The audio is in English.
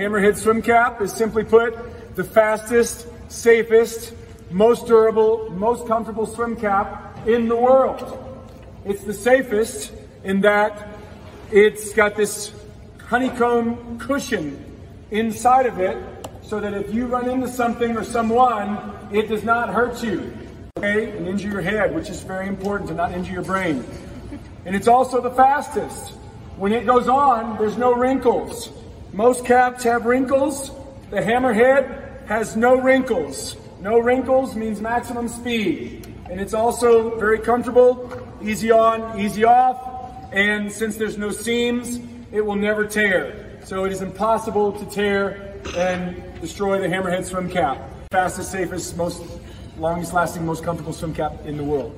Hammerhead swim cap is simply put the fastest, safest, most durable, most comfortable swim cap in the world. It's the safest in that it's got this honeycomb cushion inside of it so that if you run into something or someone, it does not hurt you. Okay? And injure your head, which is very important to not injure your brain. And it's also the fastest. When it goes on, there's no wrinkles. Most caps have wrinkles. The hammerhead has no wrinkles. No wrinkles means maximum speed. And it's also very comfortable, easy on, easy off. And since there's no seams, it will never tear. So it is impossible to tear and destroy the hammerhead swim cap. Fastest, safest, most longest lasting, most comfortable swim cap in the world.